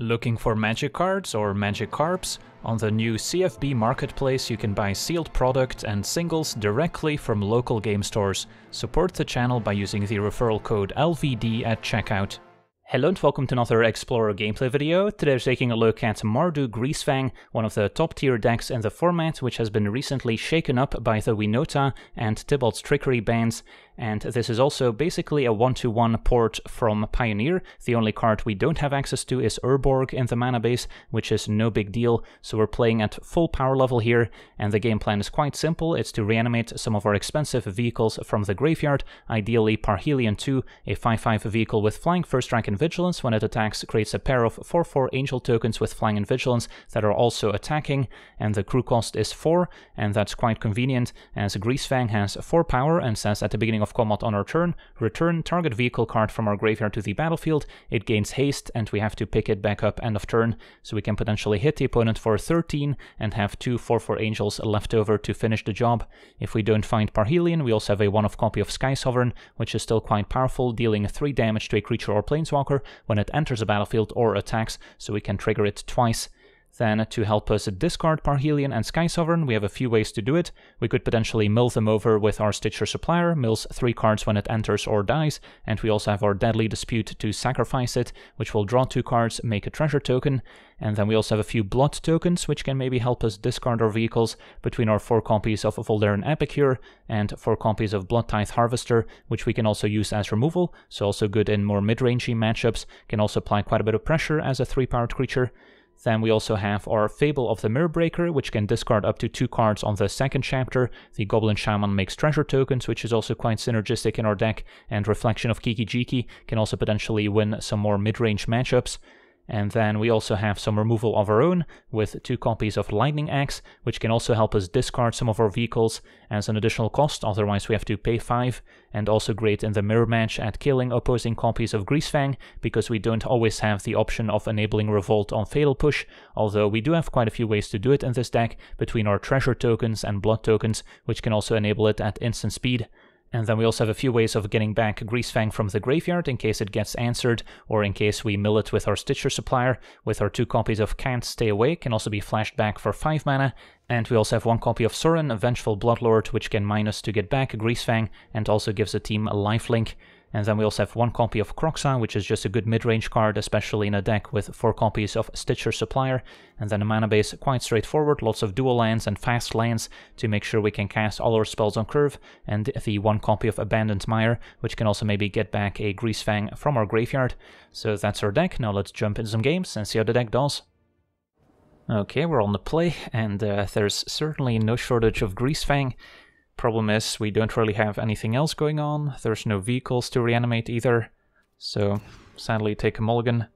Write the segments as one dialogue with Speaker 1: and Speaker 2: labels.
Speaker 1: Looking for magic cards or magic carps? On the new CFB marketplace you can buy sealed product and singles directly from local game stores. Support the channel by using the referral code LVD at checkout. Hello and welcome to another Explorer gameplay video. Today we're taking a look at Mardu Greasefang, one of the top tier decks in the format, which has been recently shaken up by the Winota and Tybalt's Trickery bans, and this is also basically a one-to-one -one port from Pioneer. The only card we don't have access to is Urborg in the mana base, which is no big deal, so we're playing at full power level here, and the game plan is quite simple. It's to reanimate some of our expensive vehicles from the graveyard, ideally Parhelion 2, a 5-5 vehicle with Flying First Strike and Vigilance. When it attacks, creates a pair of 4-4 Angel tokens with Flying and Vigilance that are also attacking, and the crew cost is 4, and that's quite convenient, as Greasefang has 4 power and says at the beginning of of combat on our turn, return target vehicle card from our graveyard to the battlefield, it gains haste and we have to pick it back up end of turn, so we can potentially hit the opponent for 13 and have two 4-4 angels left over to finish the job. If we don't find Parhelion, we also have a one-off copy of Sky Sovereign, which is still quite powerful, dealing 3 damage to a creature or planeswalker when it enters a battlefield or attacks, so we can trigger it twice. Then to help us discard Parhelion and Sky Sovereign, we have a few ways to do it. We could potentially mill them over with our Stitcher Supplier, mills three cards when it enters or dies, and we also have our Deadly Dispute to sacrifice it, which will draw two cards, make a treasure token, and then we also have a few blood tokens, which can maybe help us discard our vehicles between our four copies of Voldaren Epicure and four copies of Blood Tithe Harvester, which we can also use as removal, so also good in more mid-rangey matchups, can also apply quite a bit of pressure as a three-powered creature. Then we also have our Fable of the Mirror Breaker, which can discard up to two cards on the second chapter. The Goblin Shaman makes treasure tokens, which is also quite synergistic in our deck, and Reflection of Kiki Jiki can also potentially win some more mid-range matchups. And then we also have some removal of our own with two copies of Lightning Axe, which can also help us discard some of our vehicles as an additional cost, otherwise we have to pay 5, and also great in the mirror match at killing opposing copies of Greasefang, because we don't always have the option of enabling Revolt on Fatal Push, although we do have quite a few ways to do it in this deck, between our treasure tokens and blood tokens, which can also enable it at instant speed. And then we also have a few ways of getting back Greasefang from the graveyard in case it gets answered, or in case we mill it with our Stitcher supplier, with our two copies of Can't Stay Away, can also be flashed back for 5 mana, and we also have one copy of Sorin, a Vengeful Bloodlord, which can mine us to get back Greasefang, and also gives the team a lifelink. And then we also have one copy of Kroxa, which is just a good mid-range card, especially in a deck with four copies of Stitcher Supplier. And then a mana base quite straightforward, lots of dual lands and fast lands to make sure we can cast all our spells on curve. And the one copy of Abandoned Mire, which can also maybe get back a Greasefang from our graveyard. So that's our deck. Now let's jump into some games and see how the deck does. Okay, we're on the play, and uh, there's certainly no shortage of Greasefang. Problem is, we don't really have anything else going on. There's no vehicles to reanimate either. So, sadly, take a mulligan.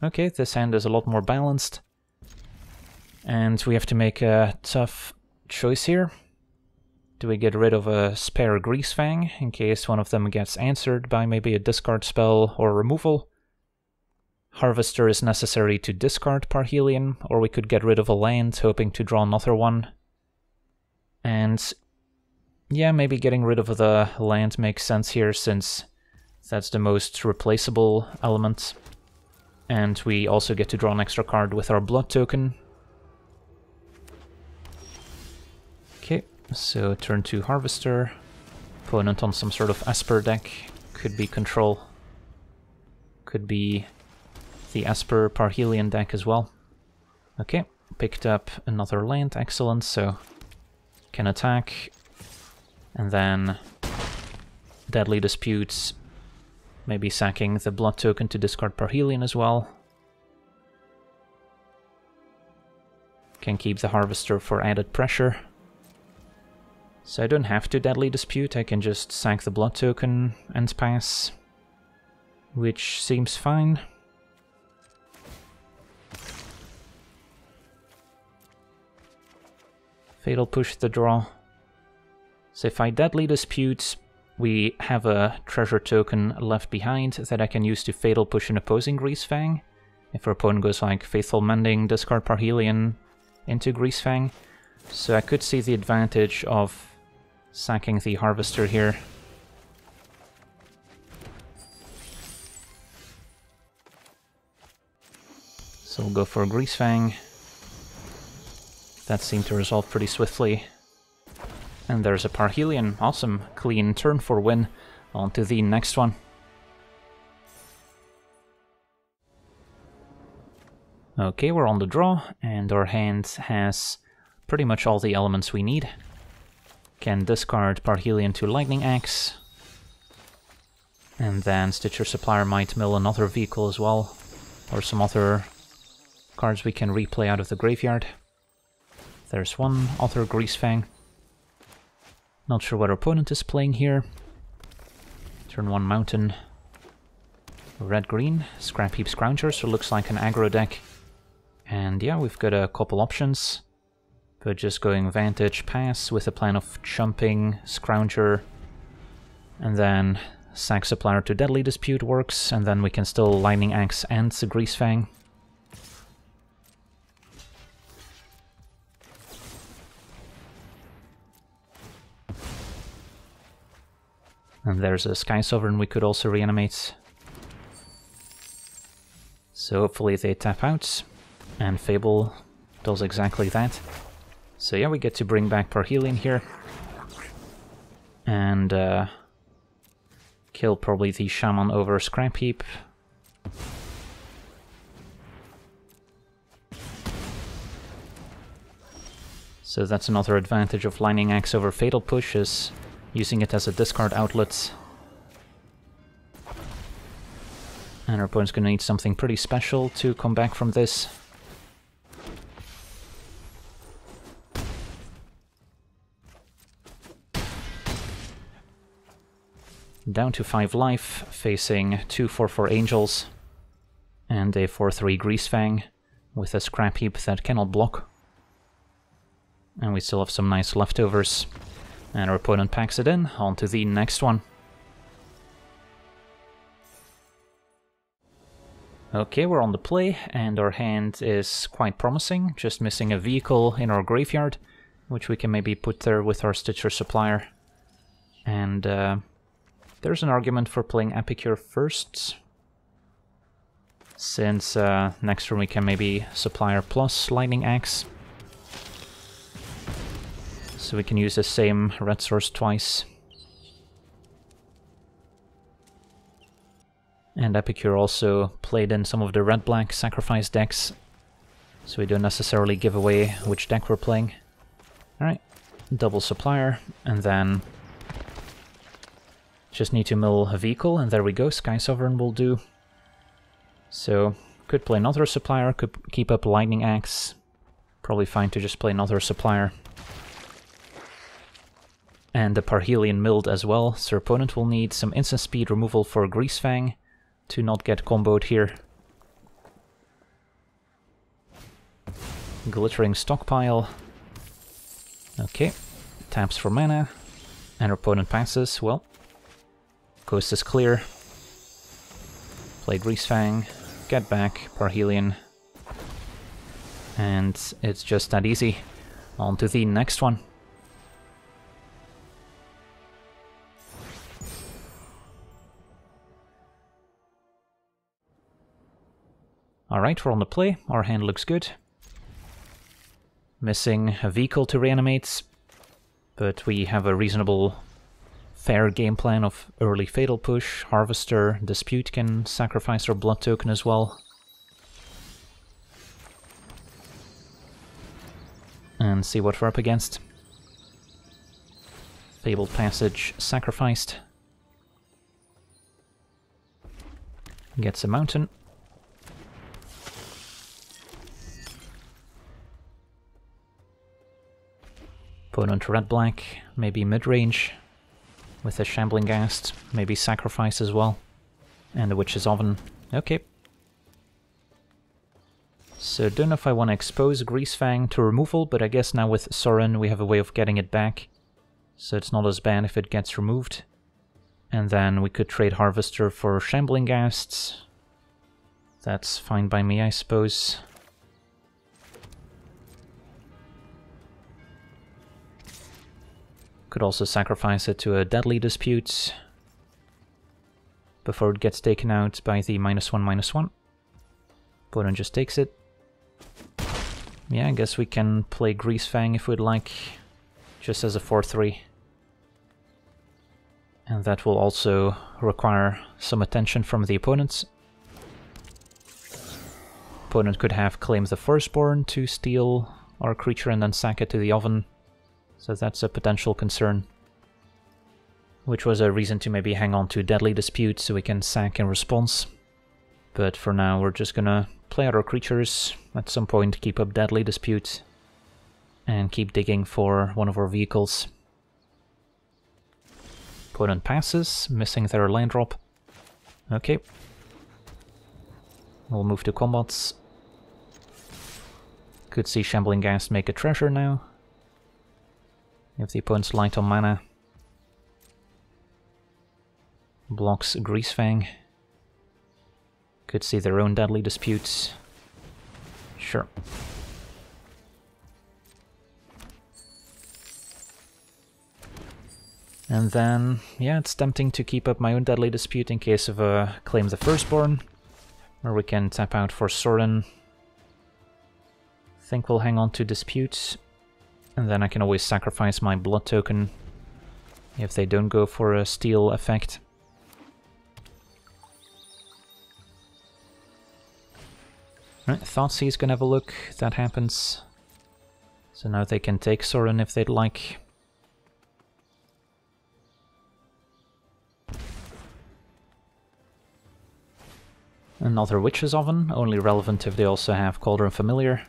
Speaker 1: Okay, this hand is a lot more balanced. And we have to make a tough choice here. Do we get rid of a spare Greasefang in case one of them gets answered by maybe a discard spell or removal? Harvester is necessary to discard Parhelion, or we could get rid of a land hoping to draw another one. And yeah, maybe getting rid of the land makes sense here since that's the most replaceable element. And we also get two draw an extra card with our blood token. Okay, so turn to Harvester. Opponent on some sort of Esper deck. Could be Control. Could be the Esper Parhelion deck as well. Okay, picked up another land, excellent, so can attack, and then Deadly Disputes, maybe sacking the Blood token to discard Parhelion as well. Can keep the Harvester for added pressure. So I don't have to Deadly Dispute, I can just sack the Blood token and pass, which seems fine. Fatal Push the draw. So if I deadly dispute, we have a treasure token left behind that I can use to fatal push an opposing Greasefang. If our opponent goes like Faithful Mending, discard Parhelion into Greasefang. So I could see the advantage of sacking the Harvester here. So we'll go for a Greasefang. That seemed to resolve pretty swiftly. And there's a Parhelion. Awesome. Clean turn four win. On to the next one. Okay, we're on the draw, and our hand has pretty much all the elements we need. Can discard Parhelion to Lightning Axe. And then Stitcher Supplier might mill another vehicle as well, or some other cards we can replay out of the graveyard. There's one other Greasefang. Not sure what our opponent is playing here. Turn one Mountain. Red-green, Scrapheap Scrounger, so looks like an aggro deck. And yeah, we've got a couple options. But just going Vantage Pass with a plan of Chumping, Scrounger, and then Sack Supplier to Deadly Dispute works, and then we can still Lightning Axe and Greasefang. And there's a Sky Sovereign we could also reanimate. So hopefully they tap out, and Fable does exactly that. So yeah, we get to bring back Parhelion here. And uh, kill probably the Shaman over Scrapheap. So that's another advantage of Lightning Axe over Fatal Push is using it as a discard outlet. And our opponent's gonna need something pretty special to come back from this. Down to 5 life, facing two 4-4 Angels and a 4-3 Greasefang with a Scrapheap that cannot block. And we still have some nice leftovers. And our opponent packs it in, on to the next one. Okay, we're on the play, and our hand is quite promising, just missing a vehicle in our graveyard, which we can maybe put there with our Stitcher Supplier. And uh, there's an argument for playing Epicure first, since uh, next turn we can maybe Supplier plus Lightning Axe. So we can use the same red source twice. And Epicure also played in some of the red-black sacrifice decks, so we don't necessarily give away which deck we're playing. Alright, double supplier, and then just need to mill a vehicle, and there we go, Sky Sovereign will do. So, could play another supplier, could keep up Lightning Axe, probably fine to just play another supplier and the Parhelion milled as well, so opponent will need some instant speed removal for Greasefang to not get comboed here. Glittering Stockpile. Okay, taps for mana, and opponent passes, well. Coast is clear. Play Greasefang, get back, Parhelion. And it's just that easy. On to the next one. Alright, we're on the play. Our hand looks good. Missing a vehicle to reanimate, but we have a reasonable, fair game plan of early Fatal Push, Harvester, Dispute can sacrifice our blood token as well. And see what we're up against. Fabled Passage sacrificed. Gets a mountain. Opponent red-black, maybe mid-range, with a Shambling Ghast, maybe Sacrifice as well, and the Witch's Oven. Okay. So don't know if I want to expose Greasefang to removal, but I guess now with Sorin we have a way of getting it back, so it's not as bad if it gets removed. And then we could trade Harvester for Shambling Ghasts. That's fine by me, I suppose. Could also sacrifice it to a deadly dispute before it gets taken out by the minus one, minus one. Opponent just takes it. Yeah, I guess we can play Greasefang if we'd like, just as a 4-3. And that will also require some attention from the opponents. Opponent could have claimed the Firstborn to steal our creature and then sack it to the oven. So that's a potential concern. Which was a reason to maybe hang on to Deadly Dispute so we can sack in response. But for now we're just gonna play out our creatures, at some point keep up Deadly Dispute, and keep digging for one of our vehicles. Opponent passes, missing their land drop. Okay. We'll move to combats. Could see Shambling Ghast make a treasure now. If the opponent's light on mana. Blocks Greasefang. Could see their own deadly disputes. Sure. And then, yeah, it's tempting to keep up my own deadly dispute in case of a claim the firstborn. Or we can tap out for Sorin. Think we'll hang on to dispute. And then I can always sacrifice my blood token if they don't go for a steal effect. Right, Thoughtseize gonna have a look, that happens. So now they can take Sorin if they'd like. Another Witch's Oven, only relevant if they also have Cauldron Familiar.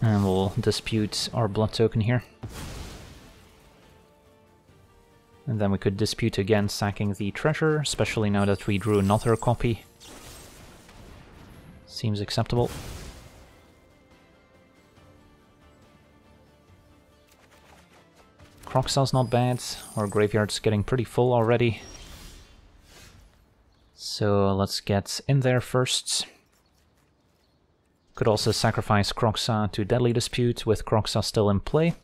Speaker 1: And we'll dispute our blood token here. And then we could dispute again sacking the treasure, especially now that we drew another copy. Seems acceptable. Kroxa's not bad, our graveyard's getting pretty full already. So let's get in there first. Could also sacrifice Kroxa to Deadly Dispute with Kroxa still in play,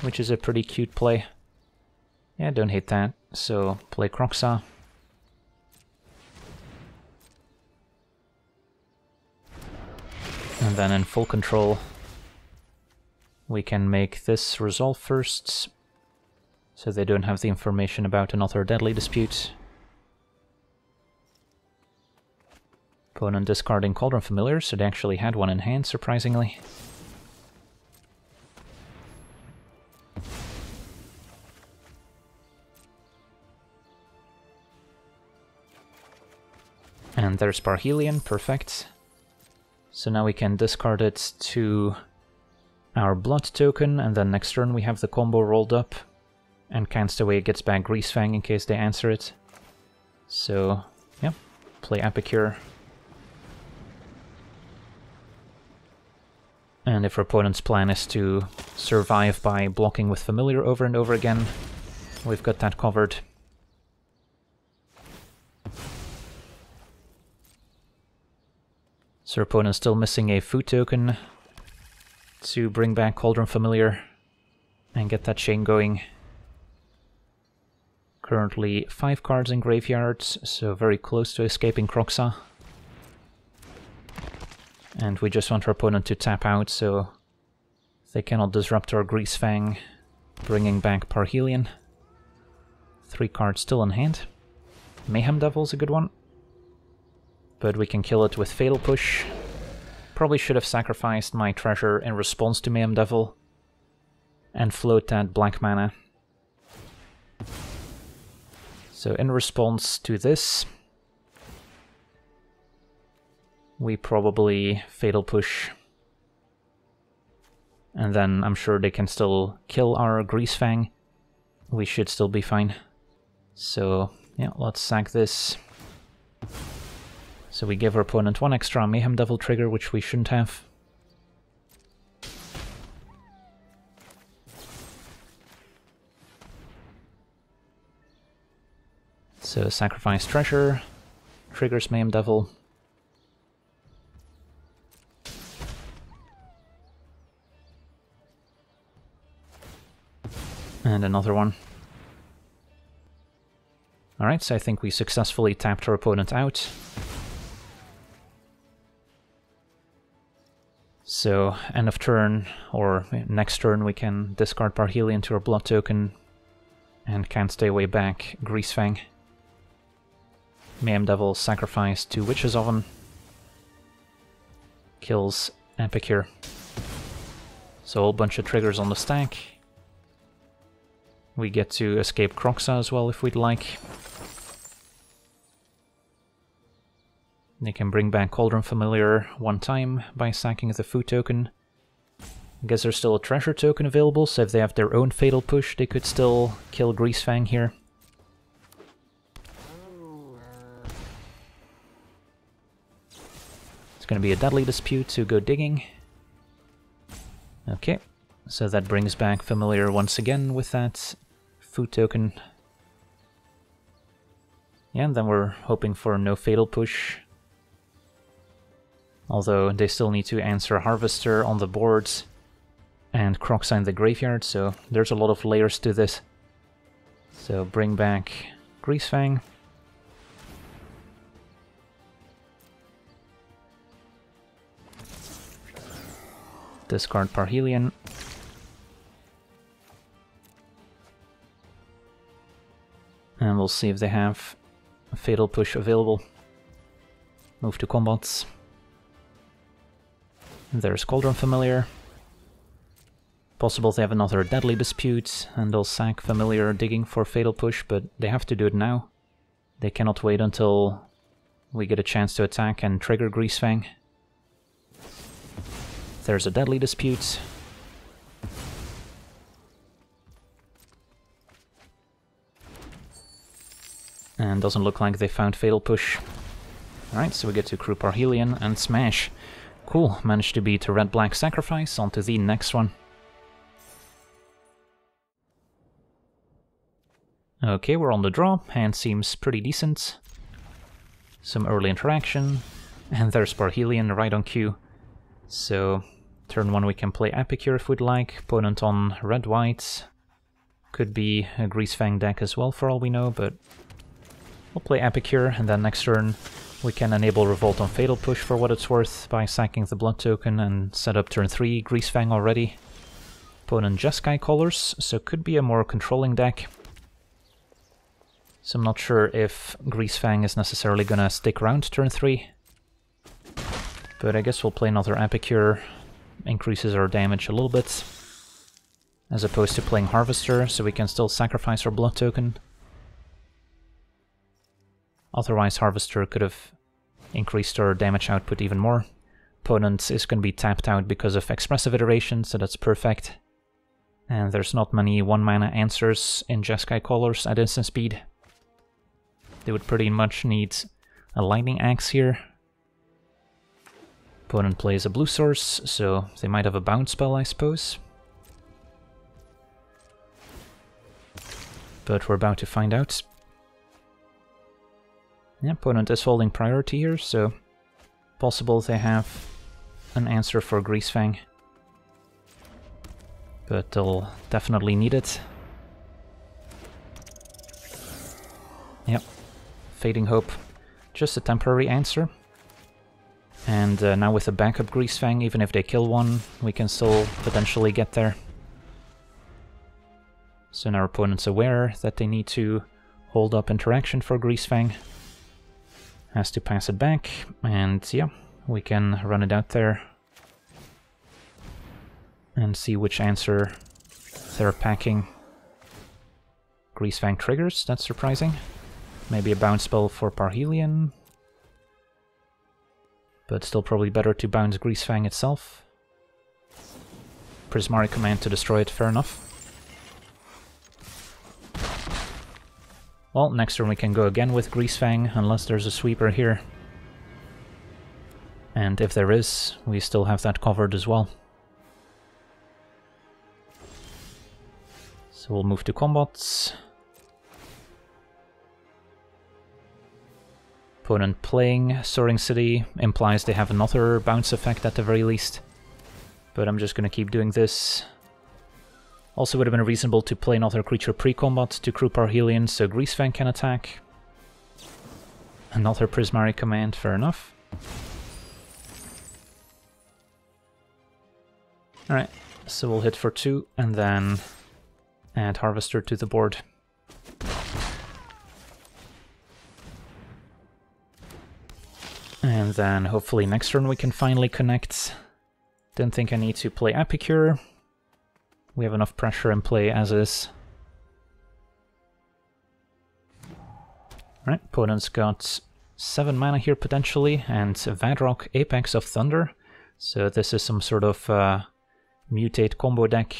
Speaker 1: which is a pretty cute play. Yeah, don't hate that. So play Kroxa. And then in full control, we can make this resolve first, so they don't have the information about another deadly dispute. Opponent discarding Cauldron Familiar, so they actually had one in hand, surprisingly. And there's Parhelion, perfect. So now we can discard it to our blood token, and then next turn we have the combo rolled up, and Can't Stay Away gets back Greasefang in case they answer it. So, yeah, play Epicure. And if our opponent's plan is to survive by blocking with Familiar over and over again, we've got that covered. So our opponent still missing a food token to bring back Cauldron Familiar and get that chain going. Currently five cards in graveyards, so very close to escaping Kroxa. And we just want our opponent to tap out so they cannot disrupt our Greasefang, bringing back Parhelion. Three cards still in hand. Mayhem Devil's a good one but we can kill it with Fatal Push. Probably should have sacrificed my treasure in response to Mayhem Devil and float that black mana. So in response to this, we probably Fatal Push. And then I'm sure they can still kill our Greasefang. We should still be fine. So yeah, let's sack this. So we give our opponent one extra Mayhem Devil trigger, which we shouldn't have. So sacrifice treasure, triggers Mayhem Devil. And another one. Alright, so I think we successfully tapped our opponent out. So, end of turn, or next turn, we can discard Parhelion to our blood token and Can't Stay Away back Greasefang. Mayhem Devil sacrifice to Witch's Oven. Kills Epicure. So a whole bunch of triggers on the stack. We get to escape Kroxa as well if we'd like. They can bring back Cauldron Familiar one time by sacking the food token. I guess there's still a treasure token available, so if they have their own Fatal Push, they could still kill Greasefang here. It's gonna be a Deadly Dispute to go digging. Okay, so that brings back Familiar once again with that food token. Yeah, and then we're hoping for no Fatal Push. Although they still need to answer Harvester on the boards and Kroxa in the graveyard, so there's a lot of layers to this. So bring back Greasefang. Discard Parhelion. And we'll see if they have a Fatal Push available. Move to combats. There's Cauldron Familiar. Possible they have another Deadly Dispute, and they'll sack Familiar digging for Fatal Push, but they have to do it now. They cannot wait until we get a chance to attack and trigger Greasefang. There's a Deadly Dispute. And doesn't look like they found Fatal Push. Alright, so we get to Crew Parhelion and Smash. Cool, managed to beat a red-black sacrifice, on to the next one. Okay, we're on the draw, hand seems pretty decent. Some early interaction, and there's Parhelion right on cue. So, turn one we can play Epicure if we'd like, opponent on red-white. Could be a Greasefang deck as well for all we know, but we'll play Epicure, and then next turn we can enable Revolt on Fatal Push for what it's worth by sacking the Blood token and set up turn 3 Greasefang already. Opponent Jeskai Colors, so could be a more controlling deck. So I'm not sure if Greasefang is necessarily gonna stick around turn 3. But I guess we'll play another Epicure, increases our damage a little bit. As opposed to playing Harvester, so we can still sacrifice our Blood token. Otherwise Harvester could have increased her damage output even more. Opponent is going to be tapped out because of Expressive Iteration, so that's perfect. And there's not many 1 mana answers in Jeskai Colors at instant speed. They would pretty much need a Lightning Axe here. Opponent plays a blue source, so they might have a bounce spell, I suppose. But we're about to find out. Yeah, opponent is holding priority here, so possible they have an answer for Greasefang. But they'll definitely need it. Yep, Fading Hope. Just a temporary answer. And uh, now with a backup Greasefang, even if they kill one, we can still potentially get there. So now our opponent's aware that they need to hold up interaction for Greasefang has to pass it back, and yeah, we can run it out there and see which answer they're packing. Greasefang triggers, that's surprising. Maybe a bounce spell for Parhelion. But still probably better to bounce Greasefang itself. Prismari command to destroy it, fair enough. Well, next turn we can go again with Greasefang, unless there's a sweeper here. And if there is, we still have that covered as well. So we'll move to combats. Opponent playing Soaring City implies they have another bounce effect at the very least. But I'm just gonna keep doing this also would have been reasonable to play another creature pre-combat to crew Parhelion so Greasefang can attack. Another Prismari command, fair enough. Alright, so we'll hit for two and then add Harvester to the board. And then hopefully next turn we can finally connect. Didn't think I need to play Epicure. We have enough pressure in play as is. Alright, opponent's got 7 mana here potentially, and Vadrok Apex of Thunder. So this is some sort of uh, mutate combo deck.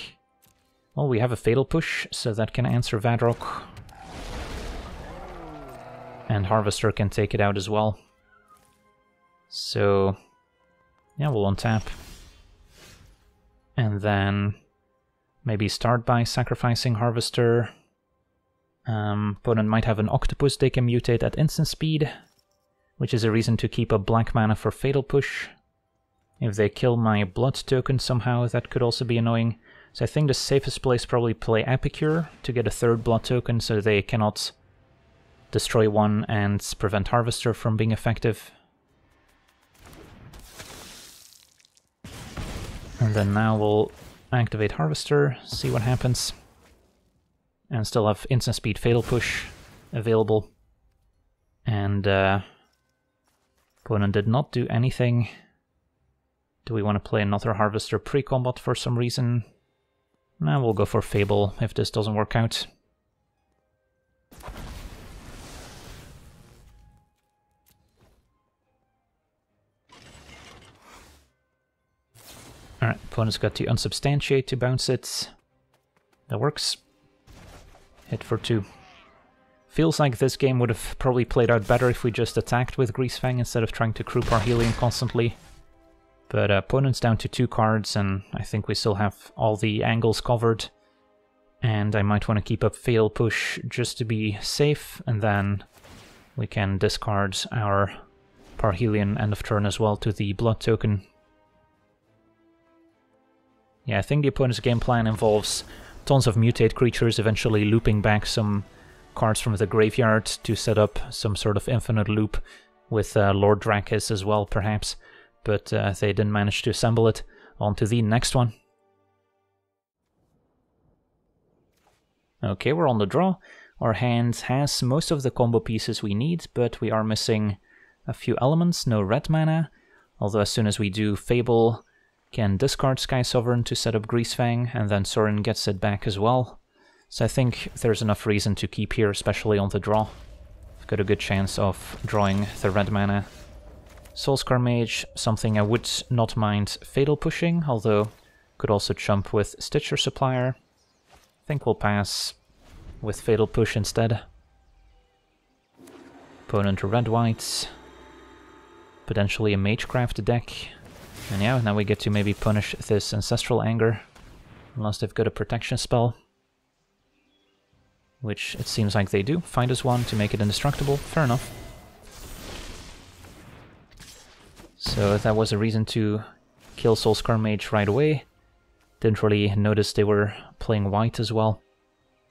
Speaker 1: Well, we have a Fatal Push, so that can answer Vadrok. And Harvester can take it out as well. So, yeah, we'll untap. And then maybe start by sacrificing Harvester. Um, opponent might have an Octopus they can mutate at instant speed, which is a reason to keep a black mana for Fatal Push. If they kill my Blood token somehow, that could also be annoying. So I think the safest place probably play Epicure to get a third Blood token so they cannot destroy one and prevent Harvester from being effective. And then now we'll activate Harvester, see what happens. And still have instant speed Fatal Push available. And uh, opponent did not do anything. Do we want to play another Harvester pre-combat for some reason? Now we'll go for Fable if this doesn't work out. Alright, opponent's got to unsubstantiate to bounce it. That works. Hit for two. Feels like this game would have probably played out better if we just attacked with Greasefang instead of trying to croup our Parhelion constantly. But uh, opponent's down to two cards, and I think we still have all the angles covered. And I might want to keep up Fatal Push just to be safe, and then we can discard our Parhelion end of turn as well to the Blood token yeah, I think the opponent's game plan involves tons of mutate creatures eventually looping back some cards from the graveyard to set up some sort of infinite loop with uh, Lore Drakkis as well, perhaps. But uh, they didn't manage to assemble it. On to the next one. Okay, we're on the draw. Our hand has most of the combo pieces we need, but we are missing a few elements, no red mana. Although as soon as we do Fable, can discard Sky Sovereign to set up Greasefang, and then Sorin gets it back as well. So I think there's enough reason to keep here, especially on the draw. I've got a good chance of drawing the red mana. Soulscar Mage, something I would not mind Fatal pushing, although could also jump with Stitcher Supplier. I think we'll pass with Fatal Push instead. Opponent red-white. Potentially a Magecraft deck. And yeah, now we get to maybe punish this Ancestral Anger, unless they've got a protection spell. Which it seems like they do. Find us one to make it indestructible. Fair enough. So that was a reason to kill Soulscar Mage right away. Didn't really notice they were playing white as well.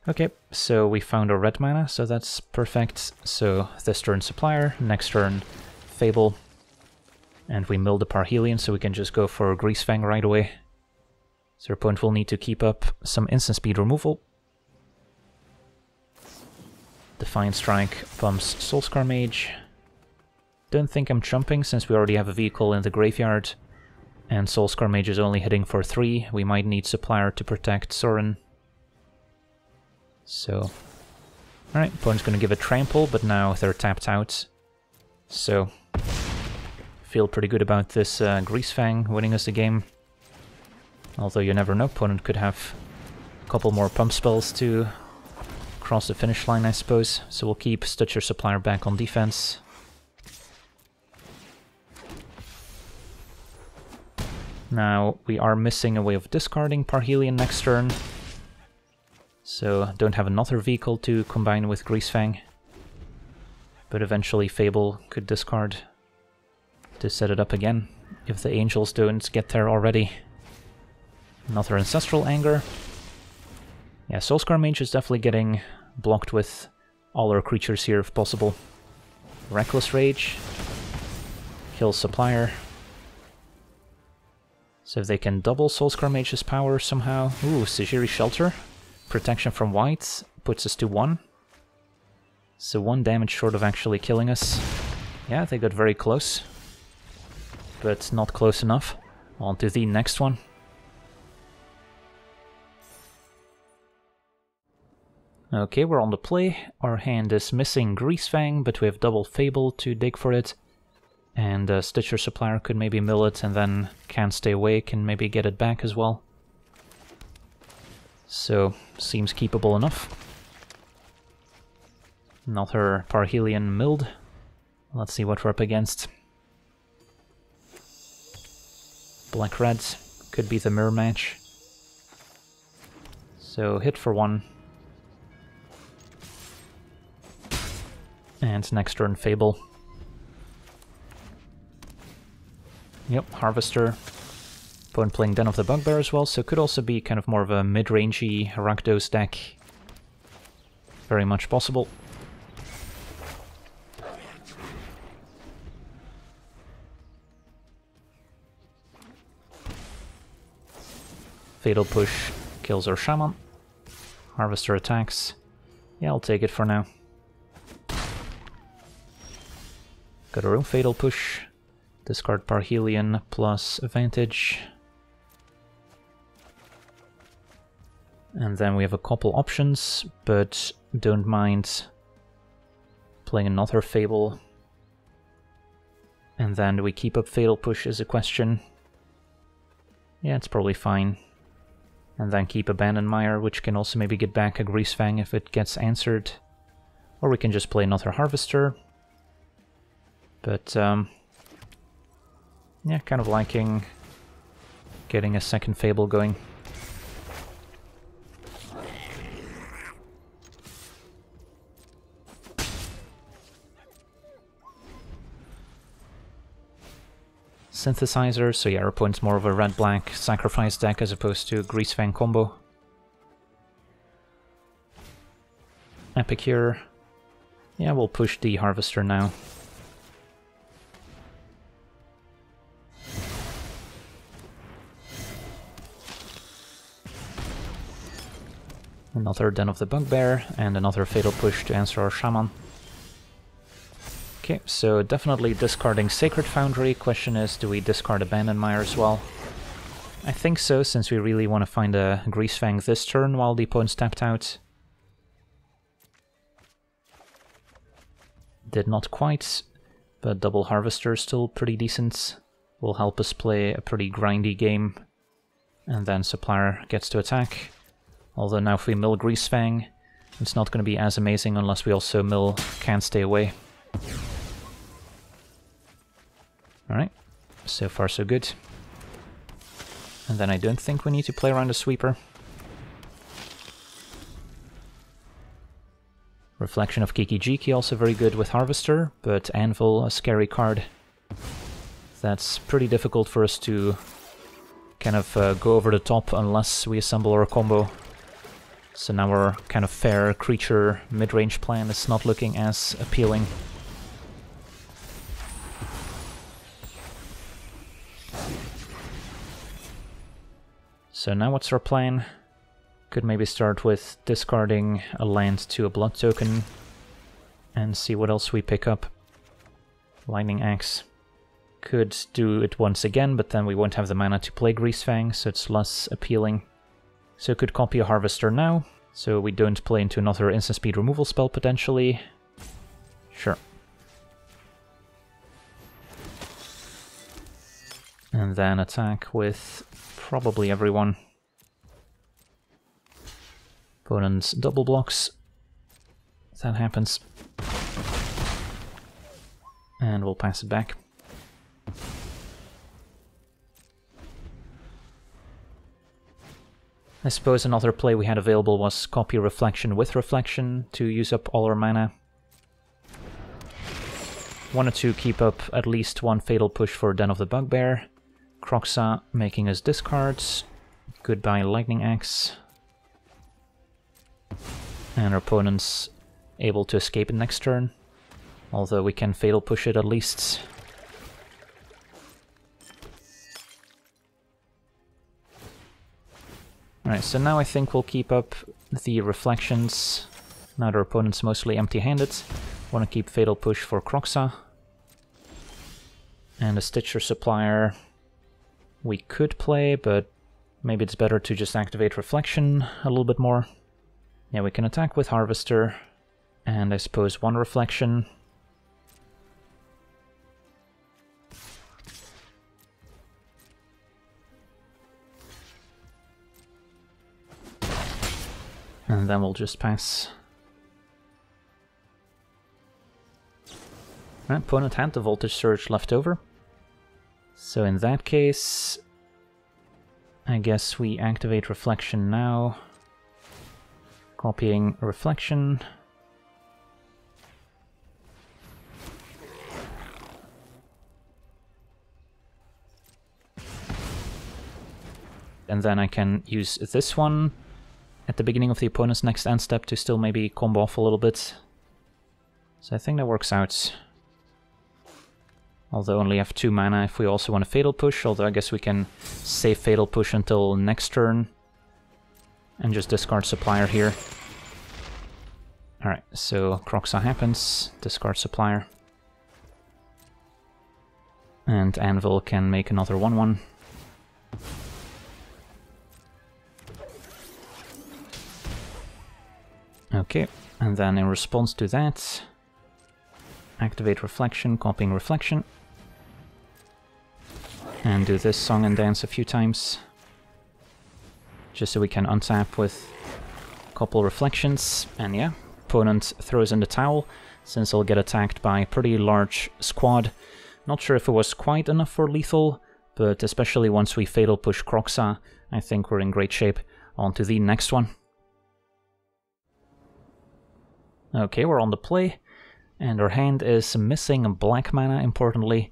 Speaker 1: Okay, so we found our red mana, so that's perfect. So this turn Supplier, next turn Fable, and we mill the Parhelion so we can just go for Greasefang right away. So opponent will need to keep up some instant speed removal. Defiant Strike pumps Soulscar Mage. Don't think I'm jumping since we already have a vehicle in the graveyard. And Soulscar Mage is only hitting for 3. We might need Supplier to protect Sorin. So... Alright, opponent's gonna give a Trample, but now they're tapped out. So, feel pretty good about this uh, Greasefang winning us the game. Although you never know, opponent could have a couple more pump spells to cross the finish line, I suppose. So we'll keep Stitcher Supplier back on defense. Now, we are missing a way of discarding Parhelion next turn. So don't have another vehicle to combine with Greasefang. But eventually Fable could discard to set it up again, if the angels don't get there already. Another Ancestral Anger. Yeah, Soulscar Mage is definitely getting blocked with all our creatures here if possible. Reckless Rage. Kills Supplier. So if they can double Soulscar Mage's power somehow... Ooh, Sejiri Shelter. Protection from white puts us to one. So one damage short of actually killing us. Yeah, they got very close. But not close enough. On to the next one. Okay, we're on the play. Our hand is missing Greasefang, but we have double Fable to dig for it. And uh, Stitcher Supplier could maybe mill it and then Can't Stay Away and maybe get it back as well. So, seems keepable enough. Another Parhelion milled. Let's see what we're up against. Black Red could be the mirror match. So hit for one. And next turn Fable. Yep, Harvester. Opponent playing Den of the Bugbear as well, so could also be kind of more of a mid-rangey Rakdos deck. Very much possible. Fatal Push kills our Shaman. Harvester attacks. Yeah, I'll take it for now. Got our own Fatal Push. Discard Parhelion plus Advantage. And then we have a couple options, but don't mind playing another Fable. And then do we keep up Fatal Push is a question. Yeah, it's probably fine. And then keep Abandoned Mire, which can also maybe get back a Greasefang if it gets answered. Or we can just play another Harvester. But, um, yeah, kind of liking getting a second Fable going. Synthesizer, so yeah, our opponent's more of a red-black sacrifice deck as opposed to Grease Greasefang combo. Epicure. Yeah, we'll push the Harvester now. Another Den of the Bugbear, and another Fatal Push to answer our Shaman. Okay, so definitely discarding Sacred Foundry. Question is, do we discard Abandoned Mire as well? I think so, since we really want to find a Greasefang this turn while the opponent's tapped out. Did not quite, but Double Harvester is still pretty decent. Will help us play a pretty grindy game. And then Supplier gets to attack. Although now if we mill Greasefang, it's not going to be as amazing unless we also mill Can't Stay Away. Alright, so far so good. And then I don't think we need to play around the sweeper. Reflection of Kiki-Jiki also very good with Harvester, but Anvil, a scary card. That's pretty difficult for us to kind of uh, go over the top unless we assemble our combo. So now our kind of fair creature mid-range plan is not looking as appealing. So now what's our plan? Could maybe start with discarding a land to a blood token and see what else we pick up. Lightning Axe. Could do it once again, but then we won't have the mana to play Greasefang, so it's less appealing. So could copy a Harvester now, so we don't play into another instant speed removal spell potentially. Sure. And then attack with probably everyone. Opponent's double blocks. That happens. And we'll pass it back. I suppose another play we had available was copy Reflection with Reflection to use up all our mana. Wanted to keep up at least one Fatal Push for Den of the Bugbear, Kroxa making us discards. Goodbye Lightning Axe. And our opponent's able to escape it next turn. Although we can Fatal Push it at least. Alright, so now I think we'll keep up the reflections. Now their opponent's mostly empty-handed. Want to keep Fatal Push for Kroxa. And a Stitcher Supplier we could play, but maybe it's better to just activate Reflection a little bit more. Yeah, we can attack with Harvester, and I suppose one Reflection. And then we'll just pass. My opponent had the Voltage Surge left over. So in that case, I guess we activate Reflection now. Copying Reflection. And then I can use this one at the beginning of the opponent's next end step to still maybe combo off a little bit. So I think that works out. Although only have 2 mana if we also want a Fatal Push, although I guess we can save Fatal Push until next turn. And just discard Supplier here. Alright, so Kroxa happens, discard Supplier. And Anvil can make another 1-1. Okay, and then in response to that, activate Reflection, copying Reflection. And do this song and dance a few times. Just so we can untap with a couple reflections. And yeah, opponent throws in the towel, since he'll get attacked by a pretty large squad. Not sure if it was quite enough for lethal, but especially once we fatal push Kroxa, I think we're in great shape. On to the next one. Okay, we're on the play, and our hand is missing black mana, importantly.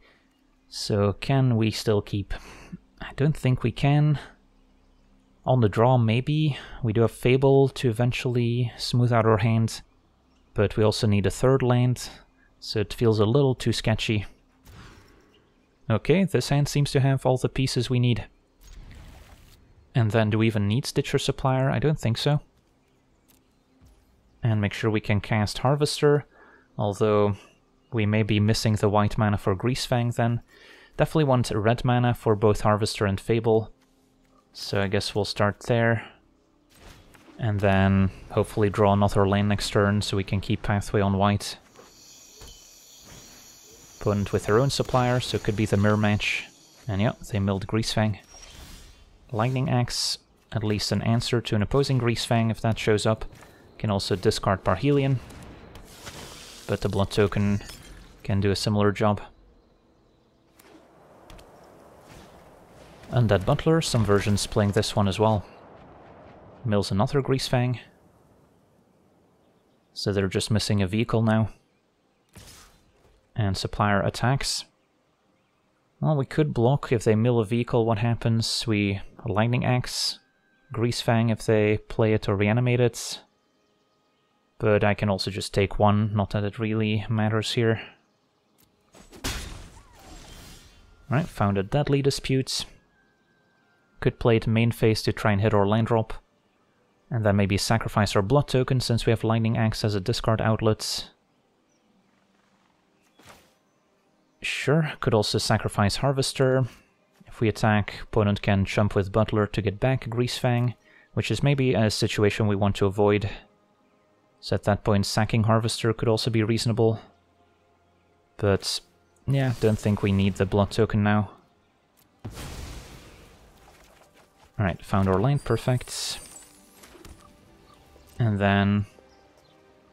Speaker 1: So can we still keep? I don't think we can. On the draw, maybe. We do have Fable to eventually smooth out our hand, but we also need a third land, so it feels a little too sketchy. Okay, this hand seems to have all the pieces we need. And then do we even need Stitcher Supplier? I don't think so and make sure we can cast Harvester, although we may be missing the white mana for Greasefang then. Definitely want red mana for both Harvester and Fable, so I guess we'll start there. And then hopefully draw another lane next turn so we can keep Pathway on white. Opponent with their own supplier, so it could be the mirror match. And yeah, they milled Greasefang. Lightning Axe, at least an answer to an opposing Greasefang if that shows up. Can also discard Parhelion, but the Blood Token can do a similar job. Undead Butler, some versions playing this one as well. Mills another Greasefang. So they're just missing a vehicle now. And Supplier attacks. Well, we could block if they mill a vehicle, what happens? We Lightning Axe, Greasefang if they play it or reanimate it. But I can also just take one, not that it really matters here. Right, found a deadly dispute. Could play it main phase to try and hit our land drop. And then maybe sacrifice our blood token since we have Lightning Axe as a discard outlet. Sure, could also sacrifice Harvester. If we attack, opponent can jump with Butler to get back Greasefang, which is maybe a situation we want to avoid so at that point, sacking Harvester could also be reasonable. But yeah, don't think we need the blood token now. Alright, found our lane, perfect. And then,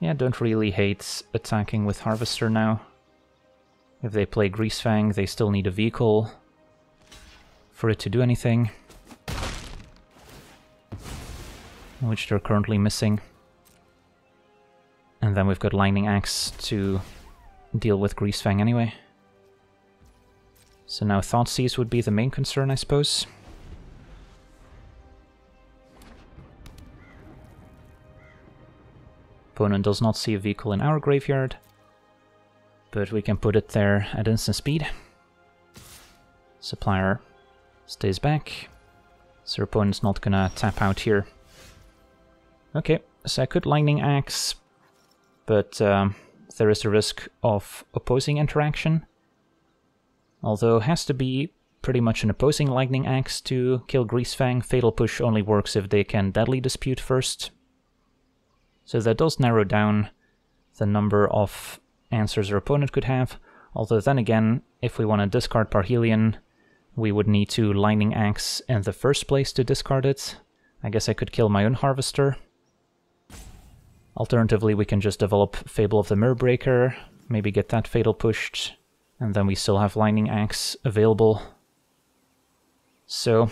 Speaker 1: yeah, don't really hate attacking with Harvester now. If they play Greasefang, they still need a vehicle for it to do anything. Which they're currently missing. And then we've got Lightning Axe to deal with Greasefang anyway. So now Thoughtseize would be the main concern, I suppose. Opponent does not see a vehicle in our graveyard, but we can put it there at instant speed. Supplier stays back. So opponent's not gonna tap out here. Okay, so I could Lightning Axe, but um, there is a risk of opposing interaction. Although has to be pretty much an opposing Lightning Axe to kill Greasefang. Fatal Push only works if they can Deadly Dispute first. So that does narrow down the number of answers our opponent could have. Although then again, if we want to discard Parhelion, we would need to Lightning Axe in the first place to discard it. I guess I could kill my own Harvester. Alternatively, we can just develop Fable of the Mirrorbreaker, maybe get that Fatal pushed, and then we still have Lightning Axe available. So,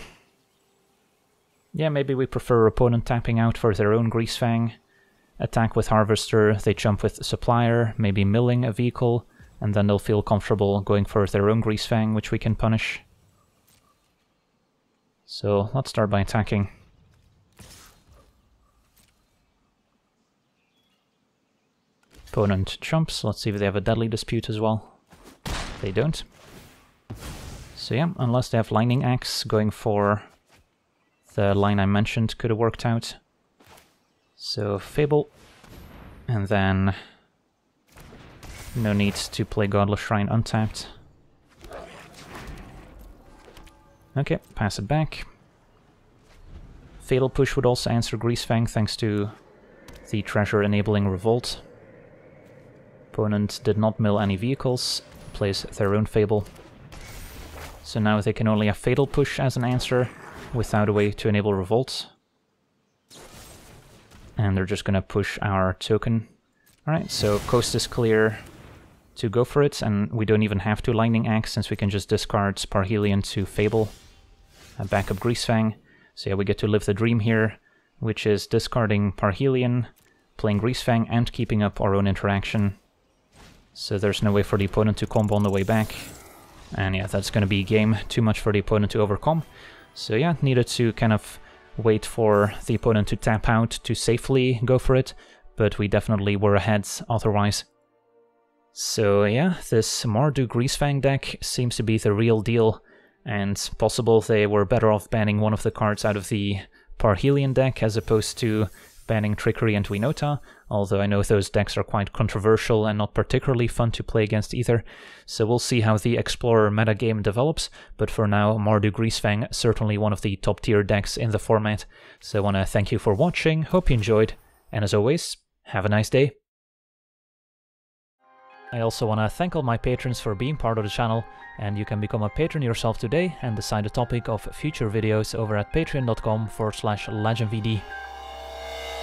Speaker 1: yeah, maybe we prefer opponent tapping out for their own Greasefang. Attack with Harvester, they jump with Supplier, maybe milling a vehicle, and then they'll feel comfortable going for their own Greasefang, which we can punish. So let's start by attacking. Opponent jumps, let's see if they have a Deadly Dispute as well. They don't. So yeah, unless they have Lightning Axe, going for the line I mentioned could have worked out. So Fable, and then no need to play Godless Shrine untapped. Okay, pass it back. Fatal Push would also answer Greasefang thanks to the treasure enabling Revolt. Opponent did not mill any vehicles, plays their own Fable. So now they can only have Fatal Push as an answer, without a way to enable Revolt. And they're just gonna push our token. Alright, so coast is clear to go for it, and we don't even have to Lightning Axe since we can just discard Parhelion to Fable. A backup Greasefang. So yeah, we get to live the dream here, which is discarding Parhelion, playing Greasefang, and keeping up our own interaction. So there's no way for the opponent to combo on the way back. And yeah, that's going to be game too much for the opponent to overcome. So yeah, needed to kind of wait for the opponent to tap out to safely go for it, but we definitely were ahead otherwise. So yeah, this Mardu Greasefang deck seems to be the real deal, and possible they were better off banning one of the cards out of the Parhelion deck as opposed to banning Trickery and Winota, although I know those decks are quite controversial and not particularly fun to play against either. So we'll see how the Explorer metagame develops, but for now, Mardu Greasefang certainly one of the top tier decks in the format. So I want to thank you for watching, hope you enjoyed, and as always, have a nice day. I also want to thank all my patrons for being part of the channel, and you can become a patron yourself today and decide the topic of future videos over at patreon.com forward slash legendvd.